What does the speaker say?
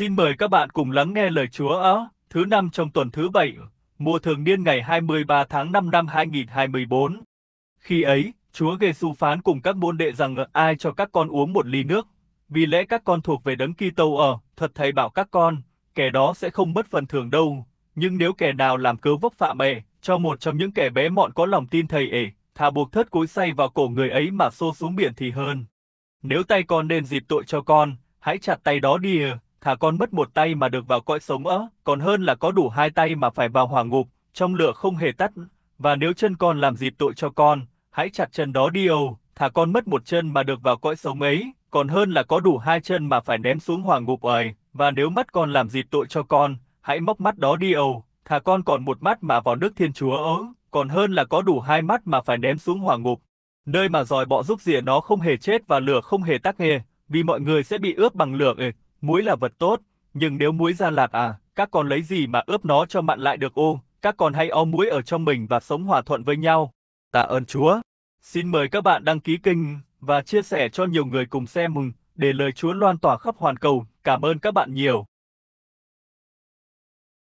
Xin mời các bạn cùng lắng nghe lời Chúa ở thứ năm trong tuần thứ bảy, mùa thường niên ngày 23 tháng 5 năm 2024. Khi ấy, Chúa Giêsu phán cùng các môn đệ rằng ai cho các con uống một ly nước, vì lẽ các con thuộc về đấng Kitô ở, thật thầy bảo các con, kẻ đó sẽ không mất phần thưởng đâu, nhưng nếu kẻ nào làm cớ vấp phạm bệ, cho một trong những kẻ bé mọn có lòng tin thầy ể, thà buộc thất cối say vào cổ người ấy mà xô xuống biển thì hơn. Nếu tay con nên dịp tội cho con, hãy chặt tay đó đi, thà con mất một tay mà được vào cõi sống ớ, còn hơn là có đủ hai tay mà phải vào hỏa ngục, trong lửa không hề tắt. Và nếu chân con làm dịp tội cho con, hãy chặt chân đó đi ầu, thà con mất một chân mà được vào cõi sống ấy, còn hơn là có đủ hai chân mà phải ném xuống hỏa ngục ấy. Và nếu mắt con làm dịp tội cho con, hãy móc mắt đó đi ầu, thà con còn một mắt mà vào nước thiên chúa ớ, còn hơn là có đủ hai mắt mà phải ném xuống hỏa ngục. Nơi mà dòi bọ giúp rỉa nó không hề chết và lửa không hề tắc hề, vì mọi người sẽ bị ướp bằng lửa ấy. Muối là vật tốt, nhưng nếu muối ra lạt à, các con lấy gì mà ướp nó cho mặn lại được ô, các con hãy o muối ở trong mình và sống hòa thuận với nhau. Tạ ơn Chúa. Xin mời các bạn đăng ký kênh và chia sẻ cho nhiều người cùng xem mừng để lời Chúa loan tỏa khắp hoàn cầu. Cảm ơn các bạn nhiều.